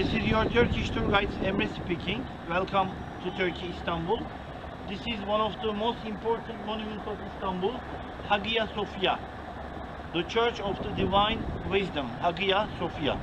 This is your Turkish tour guide Emre speaking. Welcome to Turkey, Istanbul. This is one of the most important monuments of Istanbul, Hagia Sophia, the Church of the Divine Wisdom, Hagia Sophia.